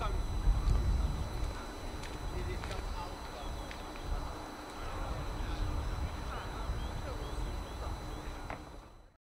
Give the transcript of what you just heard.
some